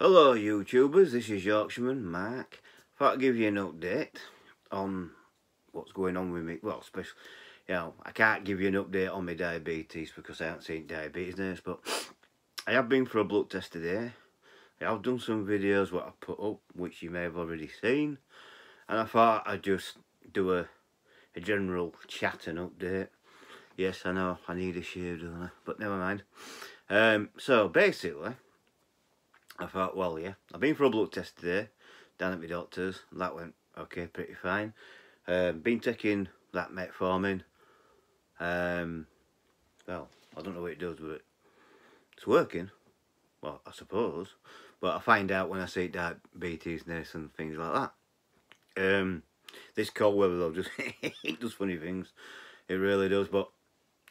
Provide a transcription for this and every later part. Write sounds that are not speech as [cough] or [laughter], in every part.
Hello YouTubers, this is Yorkshireman Mark. Thought I'd give you an update on what's going on with me. Well, especially, you know, I can't give you an update on my diabetes because I haven't seen diabetes nurse, but I have been for a blood test today. I have done some videos what I put up, which you may have already seen. And I thought I'd just do a, a general chat and update. Yes, I know, I need a shave, don't I? But never mind. Um, so, basically, I thought, well, yeah, I've been for a blood test today, down at my doctor's. That went okay, pretty fine. Um, been taking that metformin. Um, well, I don't know what it does, but it's working. Well, I suppose. But I find out when I see diabetes nurse and things like that. Um, this cold weather though, [laughs] just it does funny things. It really does. But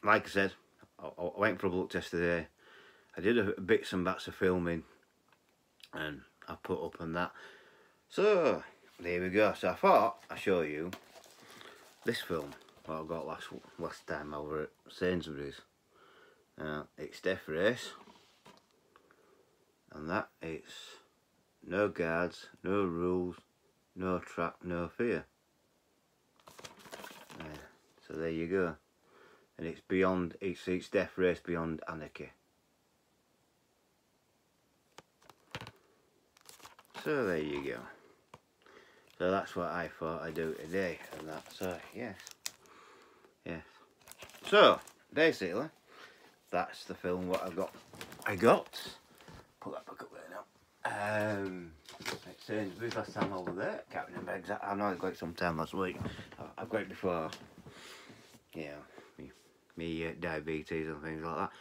like I said, I, I went for a blood test today. I did a bits and bats of filming and I put up on that. So there we go. So I thought I'd show you this film I got last last time over at Sainsbury's. Uh, it's Death Race, and that it's no guards, no rules, no trap, no fear. So there you go, and it's beyond. It's it's Death Race beyond anarchy. So there you go. So that's what I thought I'd do today and that. So yes. Yes. So basically that's the film what I've got I got. Put that back up there now. Um Sainsbury's last time over there. Exactly I know I got it sometime last week. I've got it before. Yeah, me, me uh, diabetes and things like that.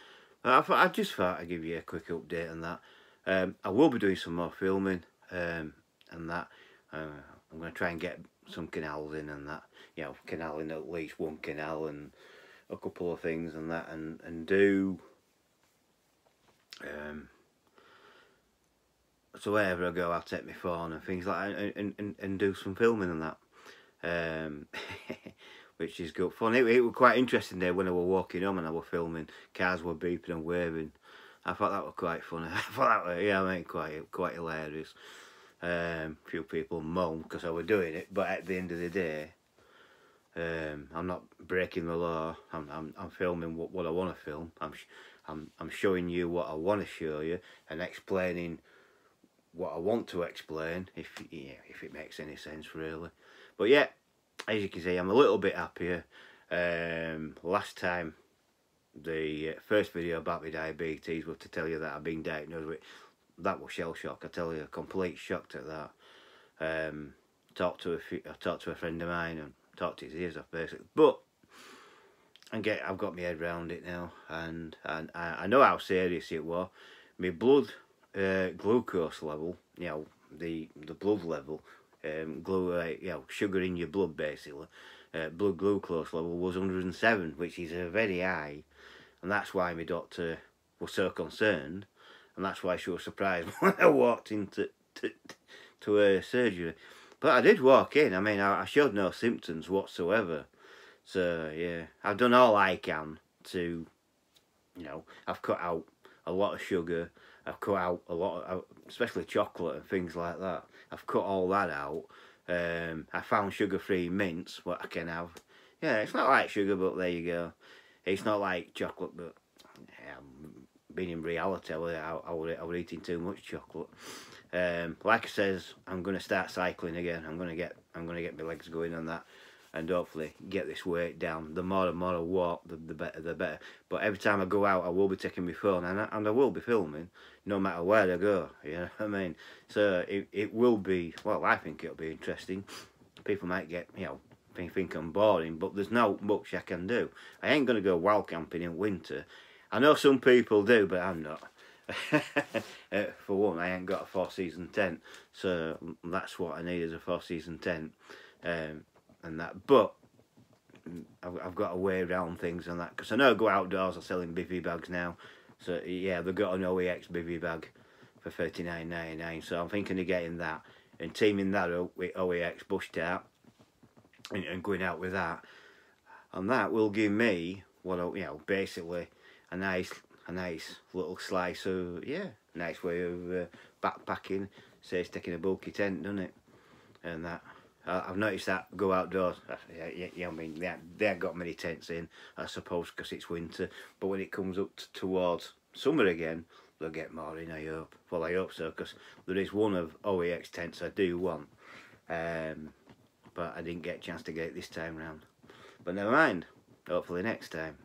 But I thought I just thought I'd give you a quick update on that. Um, I will be doing some more filming um, and that. Uh, I'm going to try and get some canals in and that. You know, canal in at least one canal and a couple of things and that, and and do. Um, so wherever I go, I'll take my phone and things like that, and and, and do some filming and that. Um, [laughs] which is good fun. It, it was quite interesting there when I were walking home and I were filming. Cars were beeping and waving. I thought that was quite funny. [laughs] I thought that was, yeah, I mean, quite quite hilarious. Um, few people moan because I was doing it, but at the end of the day, um, I'm not breaking the law. I'm I'm, I'm filming what, what I want to film. I'm I'm I'm showing you what I want to show you and explaining what I want to explain. If yeah, if it makes any sense really. But yeah, as you can see, I'm a little bit happier. Um, last time, the uh, first video about my diabetes was to tell you that I've been diagnosed with that was shell shock. I tell you, complete shocked at that. Um, talked to a few, I talked to a friend of mine and talked his ears off basically. But and get I've got my head around it now, and and I, I know how serious it was. My blood uh, glucose level, you know, the the blood level, um, glue, uh, you know, sugar in your blood basically. Uh, blood glucose level was 107, which is a very high, and that's why my doctor was so concerned and that's why she was surprised [laughs] when I walked into to, to her surgery. But I did walk in. I mean, I, I showed no symptoms whatsoever. So yeah, I've done all I can to, you know, I've cut out a lot of sugar. I've cut out a lot, of, especially chocolate and things like that. I've cut all that out. Um, I found sugar-free mints, what I can have. Yeah, it's not like sugar, but there you go. It's not like chocolate, but yeah, being in reality, I I, I, eating too much chocolate. Um, like I says, I'm going to start cycling again. I'm going to get I'm going to get my legs going on that, and hopefully get this weight down. The more and more I walk, the, the better, the better. But every time I go out, I will be taking my phone, and I, and I will be filming, no matter where I go. [laughs] You know what I mean? So it it will be well. I think it'll be interesting. People might get you know think I'm boring, but there's no much I can do. I ain't going to go wild camping in winter I know some people do, but I'm not. [laughs] uh, for one, I ain't got a four season tent, so that's what I need is a four season tent, um, and that. But I've, I've, got a way around things and that because I know go outdoors. I'm selling bivy bags now, so yeah, they've got an OEX bivy bag for thirty nine ninety nine. So I'm thinking of getting that and teaming that up with OEX bush tarp and, and going out with that, and that will give me what I, you know basically a nice a nice little slice of yeah Nice way of uh, backpacking. Saves taking a bulky tent, doesn't it? And that. I've noticed that go outdoors. Yeah, yeah, I mean, they they haven't got many tents in, I suppose, because it's winter. But when it comes up towards summer again, they'll get more in, I hope. Well, I hope so, because there is one of OEX tents I do want. Um, but I didn't get a chance to get it this time round. But never mind, hopefully next time.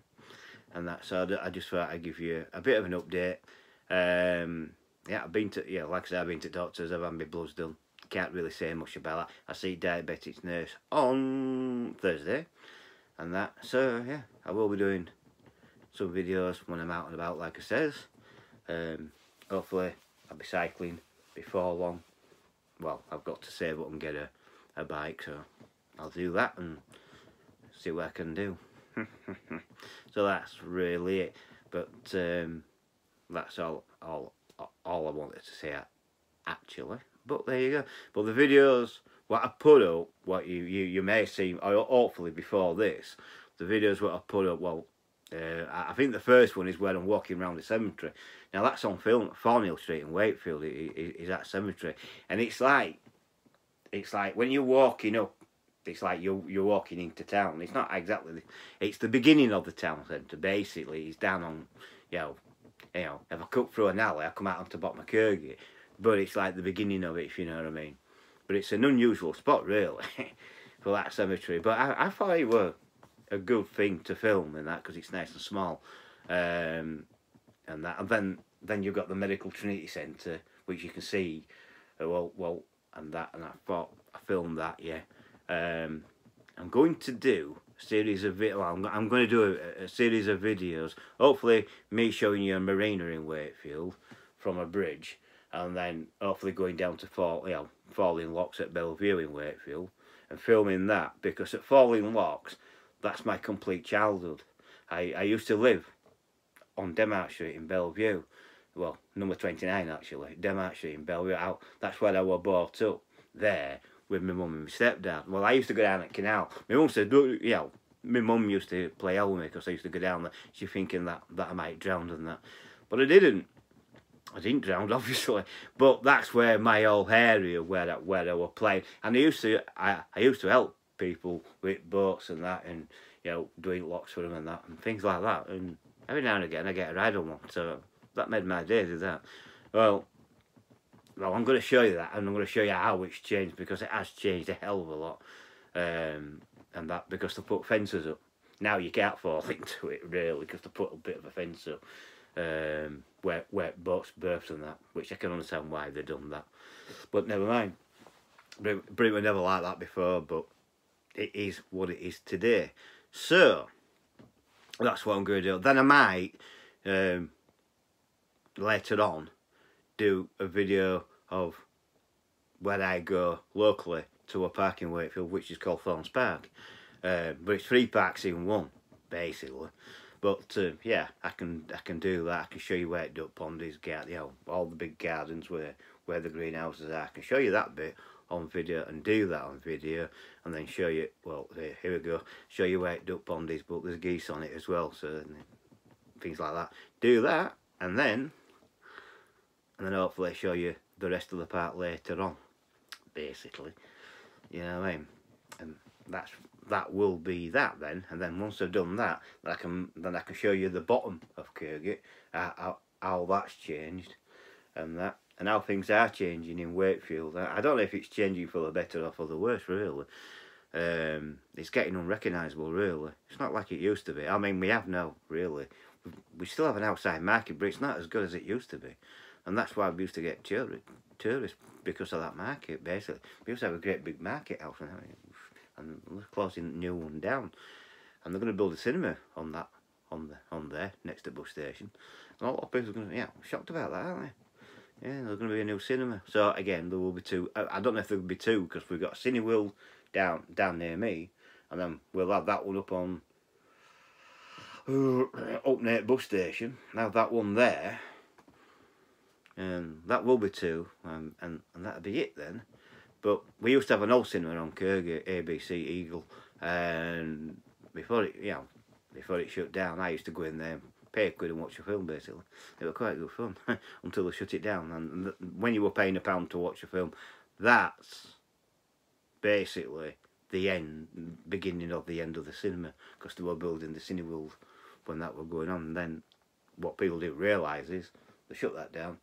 And that, so I just thought I'd give you a bit of an update. Um, yeah, I've been to, yeah, like I said, I've been to doctors, I've had my bloods done. Can't really say much about that. I see diabetics nurse on Thursday. And that, so yeah, I will be doing some videos when I'm out and about, like I says. Um, hopefully, I'll be cycling before long. Well, I've got to save up and get a, a bike, so I'll do that and see what I can do. [laughs] so that's really it. But um, that's all, all, all I wanted to say actually. But there you go. But the videos, what I put up, what you, you, you may see, or hopefully before this, the videos what I put up, well, uh, I think the first one is where I'm walking around the cemetery. Now that's on film, Thornhill Street in Wakefield. Is that cemetery, and it's like, it's like when you're walking up, it's like you're you're walking into town. It's not exactly, the, it's the beginning of the town centre. Basically, it's down on, you know, you know, if I cut through an alley, I come out onto Kirkgate. But it's like the beginning of it, if you know what I mean. But it's an unusual spot, really, [laughs] for that cemetery. But I, I thought it was a good thing to film in that because it's nice and small. Um, and that, and then then you've got the Medical Trinity Centre, which you can see. Uh, well, well, and that, and I thought I filmed that. Yeah, um, I'm going to do a series of. Well, I'm, I'm going to do a, a, series of videos. Hopefully, me showing you a marina in Wakefield from a bridge, and then hopefully going down to fall, you know, Fall Ing Locks at Belle Vue in Wakefield, and filming that because at Fall Ing Locks that's my complete childhood. I, I used to live on Denmark Street in Belle Vue. Well, number 29 actually, Denmark Street in Belle Vue. I, that's where I was brought up, there, with my mum and my stepdad. Well, I used to go down at Canal. My mum said, you know, my mum used to play with me because I used to go down there. She thinking that, that I might drown and that. But I didn't. I didn't drown, [laughs] obviously, but that's where my old area where I, where I was playing, and I used to I, I used to help people with boats and that and you know doing locks for them and that and things like that and every now and again I get a ride on one so that made my day did that well well I'm going to show you that and I'm going to show you how it's changed because it has changed a hell of a lot um, and that because they put fences up now you can't fall [laughs] into it really because they put a bit of a fence up um, where, where boats berths and that which I can understand why they've done that but never mind Britain were never like that before but it is what it is today. So, that's what I'm going to do. Then I might, um, later on, do a video of where I go locally to a park in Wakefield, which is called Thornes Park. Uh, but it's three parks in one, basically. But uh, yeah, I can I can do that. I can show you where Duck Pond is, you know, all the big gardens where where the greenhouses are. I can show you that bit on video and do that on video and then show you well here, here we go show you where duck pond is but there's geese on it as well so things like that do that and then and then hopefully show you the rest of the part later on basically you know what I mean and that's that will be that then and then once I've done that then I can then I can show you the bottom of Kirkgate uh, how, how that's changed and that and how things are changing in Wakefield. I, don't know if it's changing for the better or for the worse, really. Um, it's getting unrecognisable, really. It's not like it used to be. I mean, we have now, really. We still have an outside market, but it's not as good as it used to be. And that's why we used to get tourists, because of that market, basically. We used to have a great big market out and they're closing the new one down. And they're going to build a cinema on that, on the on there, next to bus station. And a lot of people are going to, yeah, shocked about that, aren't they? Yeah, there's going to be a new cinema. So again, there will be two. I, don't know if there will be two because we've got Cineworld down down near me, and then we'll have that one up on [sniffs] up near bus station. Now that one there, and that will be two, um, and and that'll be it then. But we used to have an old cinema on Kirkgate, ABC Eagle, and before it, you know, before it shut down, I used to go in there pay a quid and watch a film basically. It was quite good fun [laughs] until they shut it down. And when you were paying a pound to watch a film, that's basically the end, beginning of the end of the cinema because they were building the Cineworld when that was going on. And then what people didn't realise is they shut that down,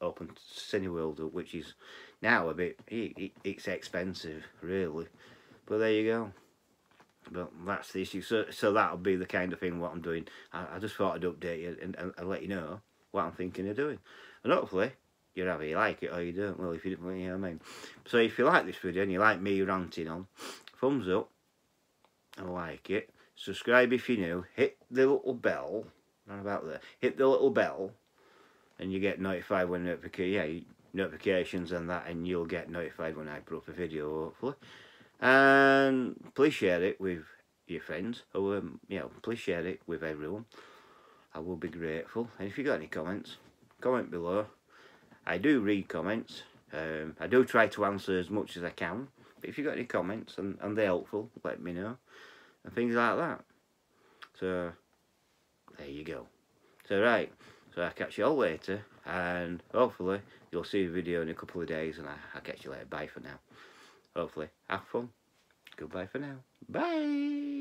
opened Cineworld, which is now a bit, it, it's expensive really. But there you go. But that's the issue. So, so that'll be the kind of thing what I'm doing. I, I just thought I'd update you and, and, and let you know what I'm thinking of doing. And hopefully you either you like it or you don't. Well, if you don't, you know what I mean. So if you like this video and you like me ranting on, thumbs up. I like it. Subscribe if you're new. Hit the little bell. Not about there. Hit the little bell, and you get notified when notification. Yeah, notifications and that, and you'll get notified when I put up a video. Hopefully, and please share it with your friends. Or um, you know, please share it with everyone. I will be grateful. And if you got any comments, comment below. I do read comments. Um, I do try to answer as much as I can. But if you've got any comments and, and they're helpful, let me know. And things like that. So, there you go. So, right. So, I'll catch you all later. And hopefully, you'll see a video in a couple of days. And I, I'll catch you later. Bye for now. Hopefully, have fun. Goodbye for now. Bye.